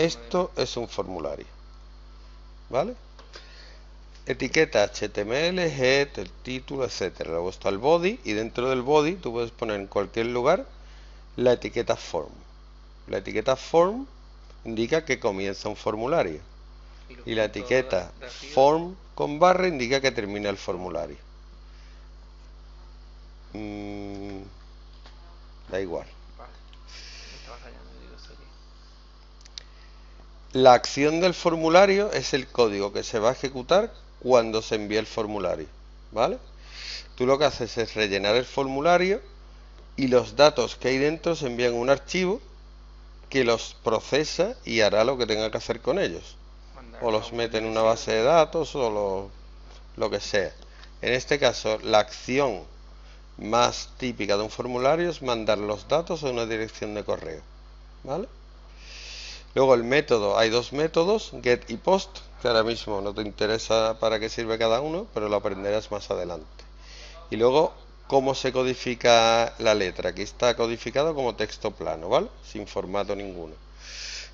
Esto es un formulario. ¿Vale? Etiqueta HTML, head, el título, etcétera. Luego está el body y dentro del body tú puedes poner en cualquier lugar la etiqueta form. La etiqueta form indica que comienza un formulario. Y la etiqueta form con barra indica que termina el formulario. Mm, da igual. La acción del formulario es el código que se va a ejecutar cuando se envía el formulario. ¿Vale? Tú lo que haces es rellenar el formulario y los datos que hay dentro se envían a un archivo que los procesa y hará lo que tenga que hacer con ellos. O los mete en una base de datos o lo, lo que sea. En este caso, la acción más típica de un formulario es mandar los datos a una dirección de correo. ¿Vale? Luego el método, hay dos métodos, get y post, que ahora mismo no te interesa para qué sirve cada uno, pero lo aprenderás más adelante. Y luego, cómo se codifica la letra. Aquí está codificado como texto plano, ¿vale? Sin formato ninguno.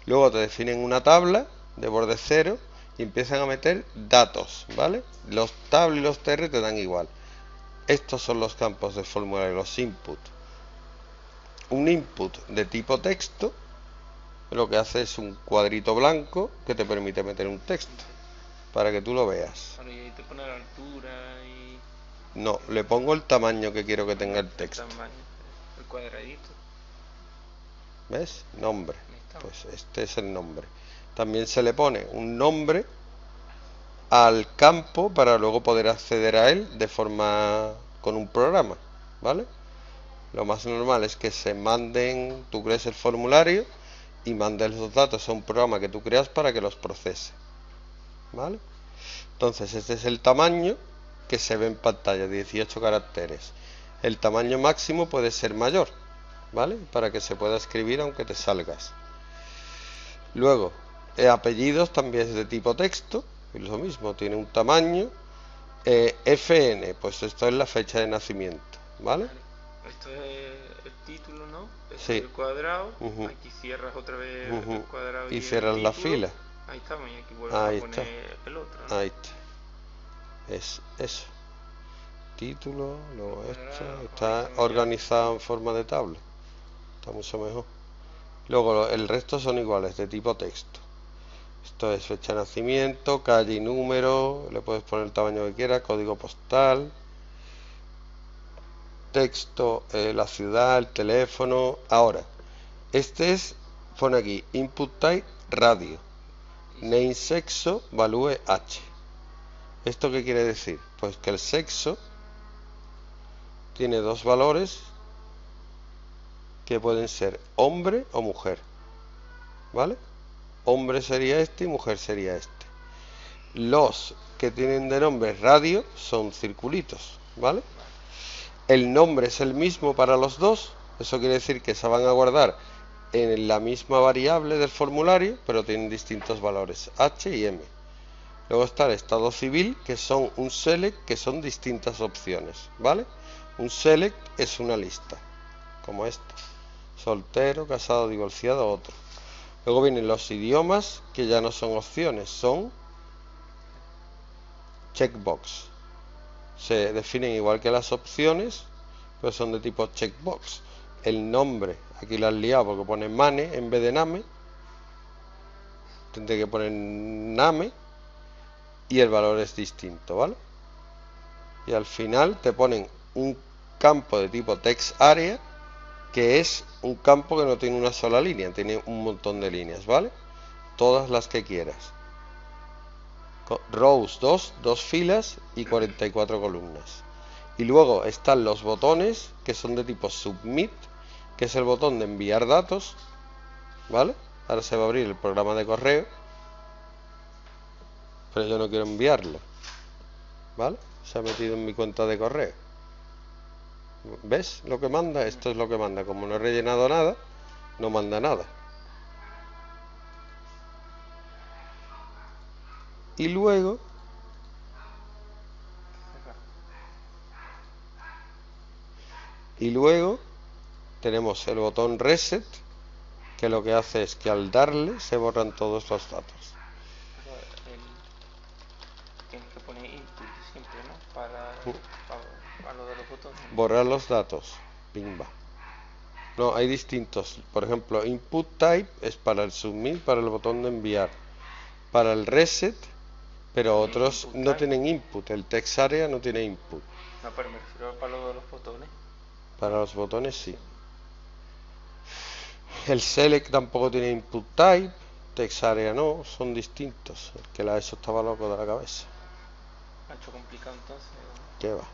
Luego te definen una tabla de borde cero y empiezan a meter datos, ¿vale? Los tab y los tr te dan igual. Estos son los campos de formulario, los input. Un input de tipo texto lo que hace es un cuadrito blanco que te permite meter un texto para que tú lo veas. No, le pongo el tamaño que quiero que tenga el texto. El cuadradito. ¿Ves? Nombre. Pues este es el nombre. También se le pone un nombre al campo para luego poder acceder a él de forma con un programa, ¿vale? Lo más normal es que se manden, tú crees el formulario y mandes los datos a un programa que tú creas para que los procese, ¿vale? Entonces este es el tamaño que se ve en pantalla, 18 caracteres. El tamaño máximo puede ser mayor, ¿vale? Para que se pueda escribir aunque te salgas. Luego, eh, apellidos también es de tipo texto, y lo mismo, tiene un tamaño. Eh, FN, pues esto es la fecha de nacimiento, ¿vale? Esto es el cuadrado. Aquí cierras otra vez el cuadrado y, cierras la fila. Ahí estamos, y aquí vuelves a poner el otro. Ahí está. Es eso. Título luego esto está organizado en forma de tabla. Está mucho mejor. Luego el resto son iguales de tipo texto. Esto es fecha de nacimiento calle y número le puedes poner el tamaño que quieras código postal texto eh, la ciudad el teléfono ahora este es pone aquí input type radio name sexo value h ¿Esto qué quiere decir? Pues que el sexo tiene dos valores que pueden ser hombre o mujer. ¿Vale? Hombre sería este y mujer sería este. Los que tienen de nombre radio son circulitos. ¿Vale? El nombre es el mismo para los dos. Eso quiere decir que se van a guardar en la misma variable del formulario, pero tienen distintos valores, H y M. Luego está el estado civil, que son un select, que son distintas opciones, ¿vale? Un select es una lista, como esta. Soltero, casado, divorciado, otro. Luego vienen los idiomas, que ya no son opciones, son checkbox. Se definen igual que las opciones, pero son de tipo checkbox. El nombre, aquí lo han liado porque pone mane en vez de name. Tendré que poner name y el valor es distinto, ¿vale? Y al final te ponen un campo de tipo text area que es un campo que no tiene una sola línea, tiene un montón de líneas, ¿vale? Todas las que quieras. Rows 2, dos filas y 44 columnas. Y luego están los botones que son de tipo submit, que es el botón de enviar datos, ¿vale? Ahora se va a abrir el programa de correo pero yo no quiero enviarlo. ¿Vale? Se ha metido en mi cuenta de correo. ¿Ves lo que manda? Esto es lo que manda. Como no he rellenado nada, no manda nada. Y luego... Y luego tenemos el botón reset que lo que hace es que al darle se borran todos los datos. tienes que poner input siempre, ¿no? Para, lo de los botones. Borrar los datos. Pimba. No, hay distintos. Por ejemplo, input type es para el submit, para el botón de enviar. Para el reset, pero otros no tienen input. El text area no tiene input. No, pero me refiero para lo de los botones. Para los botones sí. El select tampoco tiene input type. Text area no, son distintos. El que la eso estaba loco de la cabeza. Macho complicado entonces. ¿Qué va?